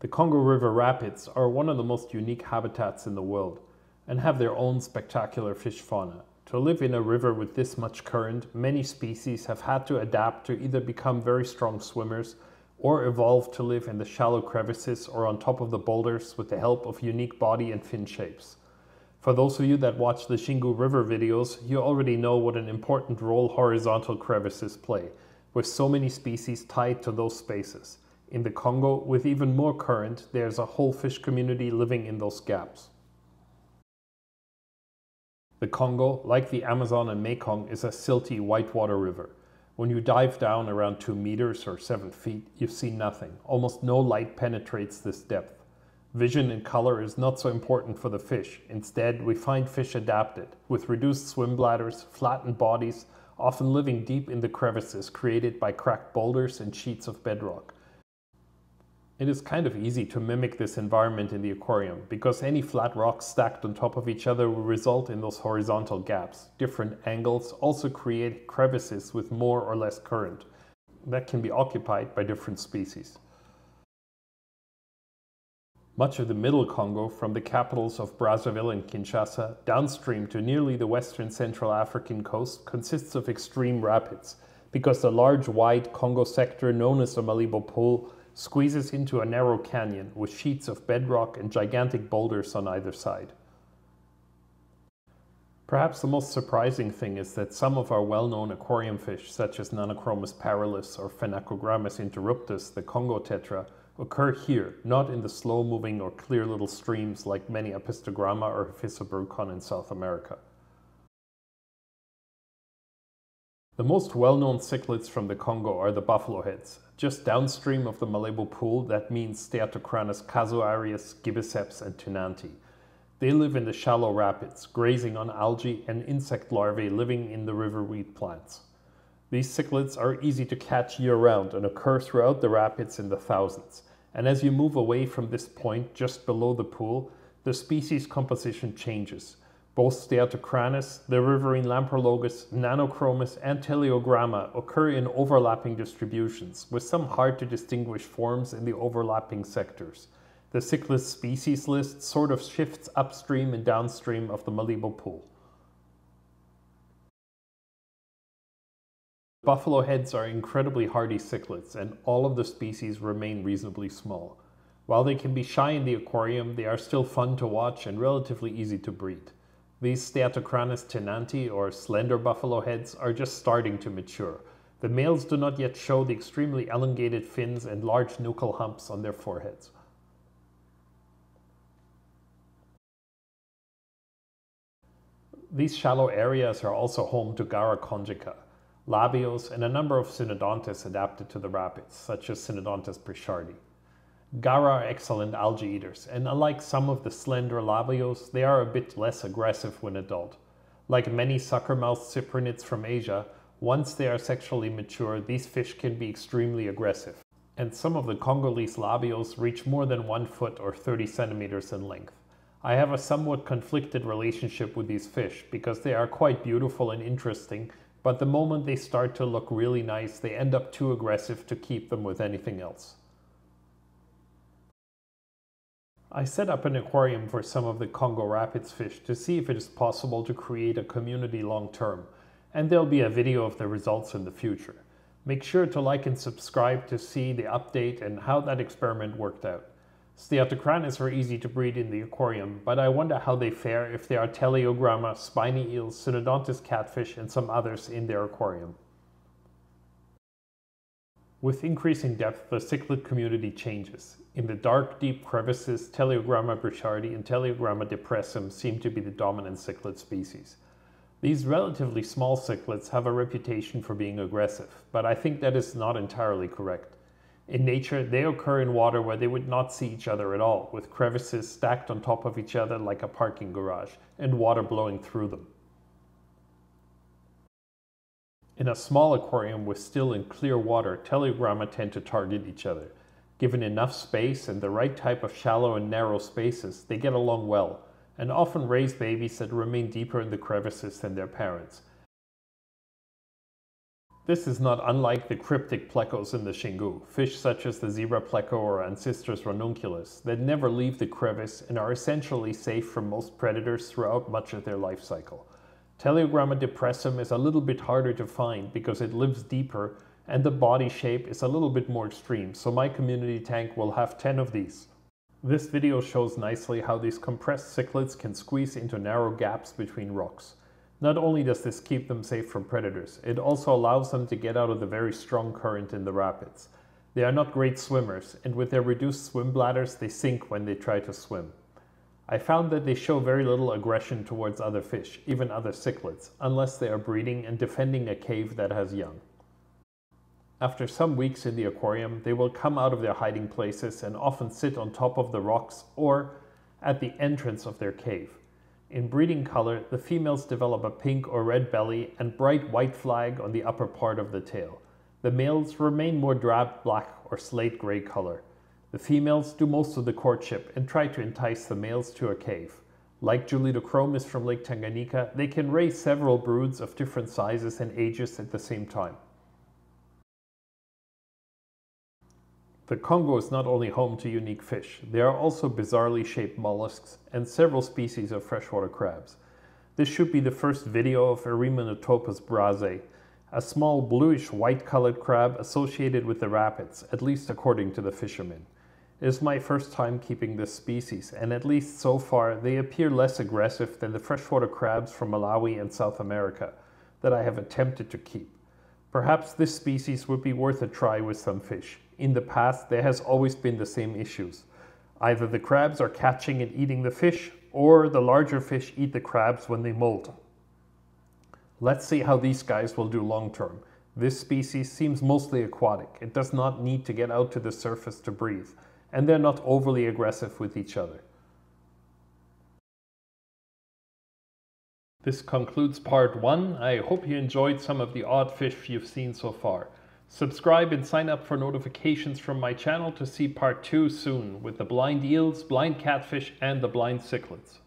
The Congo River rapids are one of the most unique habitats in the world and have their own spectacular fish fauna. To live in a river with this much current, many species have had to adapt to either become very strong swimmers or evolve to live in the shallow crevices or on top of the boulders with the help of unique body and fin shapes. For those of you that watch the Xingu River videos, you already know what an important role horizontal crevices play, with so many species tied to those spaces. In the Congo, with even more current, there's a whole fish community living in those gaps. The Congo, like the Amazon and Mekong, is a silty whitewater river. When you dive down around 2 meters or 7 feet, you see nothing. Almost no light penetrates this depth. Vision and color is not so important for the fish. Instead, we find fish adapted, with reduced swim bladders, flattened bodies, often living deep in the crevices created by cracked boulders and sheets of bedrock. It is kind of easy to mimic this environment in the aquarium because any flat rocks stacked on top of each other will result in those horizontal gaps. Different angles also create crevices with more or less current that can be occupied by different species. Much of the middle Congo, from the capitals of Brazzaville and Kinshasa downstream to nearly the western Central African coast, consists of extreme rapids, because the large wide Congo sector known as the Malebo Pool squeezes into a narrow canyon with sheets of bedrock and gigantic boulders on either side. Perhaps the most surprising thing is that some of our well-known aquarium fish, such as Nanochromis parilus or Phenacogrammus interruptus, the Congo tetra, occur here, not in the slow-moving or clear little streams like many Apistogramma or Hyphessobrycon in South America. The most well-known cichlids from the Congo are the buffalo heads. Just downstream of the Malebo Pool, that means Steatocranus casuarius, gibbiceps, and tinanti. They live in the shallow rapids, grazing on algae and insect larvae living in the riverweed plants. These cichlids are easy to catch year-round and occur throughout the rapids in the thousands. And as you move away from this point just below the pool, the species composition changes. Both Steatocranus, the riverine Lamprologus, Nanochromis, and Teleogramma occur in overlapping distributions, with some hard to distinguish forms in the overlapping sectors. The cichlid species list sort of shifts upstream and downstream of the Malebo pool. Buffalo heads are incredibly hardy cichlids and all of the species remain reasonably small. While they can be shy in the aquarium, they are still fun to watch and relatively easy to breed. These Steatocranus tinanti or slender buffalo heads are just starting to mature. The males do not yet show the extremely elongated fins and large nuchal humps on their foreheads. These shallow areas are also home to Garra congica, labeos, and a number of Synodontis adapted to the rapids, such as Synodontis brichardi. Garra are excellent algae eaters, and unlike some of the slender labeos, they are a bit less aggressive when adult. Like many sucker-mouthed cyprinids from Asia, once they are sexually mature, these fish can be extremely aggressive. And some of the Congolese labeos reach more than 1 foot or 30 centimeters in length. I have a somewhat conflicted relationship with these fish because they are quite beautiful and interesting, but the moment they start to look really nice, they end up too aggressive to keep them with anything else. I set up an aquarium for some of the Congo Rapids fish to see if it is possible to create a community long term, and there'll be a video of the results in the future. Make sure to like and subscribe to see the update and how that experiment worked out. Steatocranus are easy to breed in the aquarium, but I wonder how they fare if there are Teleogramma, spiny eels, Synodontis catfish, and some others in their aquarium. With increasing depth, the cichlid community changes. In the dark, deep crevices, Teleogramma brichardi and Teleogramma depressum seem to be the dominant cichlid species. These relatively small cichlids have a reputation for being aggressive, but I think that is not entirely correct. In nature, they occur in water where they would not see each other at all, with crevices stacked on top of each other like a parking garage, and water blowing through them. In a small aquarium with still and clear water, Teleogramma tend to target each other. Given enough space and the right type of shallow and narrow spaces, they get along well, and often raise babies that remain deeper in the crevices than their parents. This is not unlike the cryptic plecos in the Xingu, fish such as the zebra pleco or Ancistrus ranunculus that never leave the crevice and are essentially safe from most predators throughout much of their life cycle. Teleogramma depressum is a little bit harder to find because it lives deeper and the body shape is a little bit more extreme, so my community tank will have 10 of these. This video shows nicely how these compressed cichlids can squeeze into narrow gaps between rocks. Not only does this keep them safe from predators, it also allows them to get out of the very strong current in the rapids. They are not great swimmers, and with their reduced swim bladders, they sink when they try to swim. I found that they show very little aggression towards other fish, even other cichlids, unless they are breeding and defending a cave that has young. After some weeks in the aquarium, they will come out of their hiding places and often sit on top of the rocks or at the entrance of their cave. In breeding color, the females develop a pink or red belly and bright white flag on the upper part of the tail. The males remain more drab black or slate gray color. The females do most of the courtship and try to entice the males to a cave. Like Julidochromis from Lake Tanganyika, they can raise several broods of different sizes and ages at the same time. The Congo is not only home to unique fish, there are also bizarrely shaped mollusks and several species of freshwater crabs. This should be the first video of Erimetopus brazzae, a small bluish white colored crab associated with the rapids, at least according to the fishermen. Is my first time keeping this species, and at least so far they appear less aggressive than the freshwater crabs from Malawi and South America that I have attempted to keep. Perhaps this species would be worth a try with some fish in the past, there has always been the same issues. Either the crabs are catching and eating the fish, or the larger fish eat the crabs when they molt. Let's see how these guys will do long term. This species seems mostly aquatic. It does not need to get out to the surface to breathe, and they're not overly aggressive with each other. This concludes part one. I hope you enjoyed some of the odd fish you've seen so far. Subscribe and sign up for notifications from my channel to see part 2 soon with the blind eels, blind catfish and the blind cichlids.